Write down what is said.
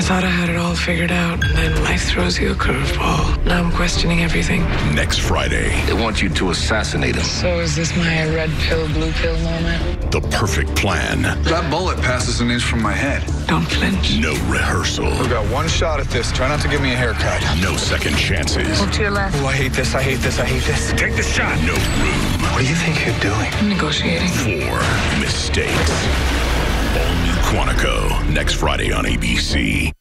I thought I had it all figured out, and then life throws you a curveball. Now I'm questioning everything. Next Friday, They want you to assassinate him. So is this my red pill, blue pill moment? the perfect plan. That bullet passes an inch from my head. Don't flinch. No rehearsal. We've got one shot at this. Try not to give me a haircut. No second chances. to your left. Oh, I hate this. I hate this. I hate this. Take the shot. No room What do you think you're doing? I'm negotiating. for mistakes. Quantico next Friday on ABC.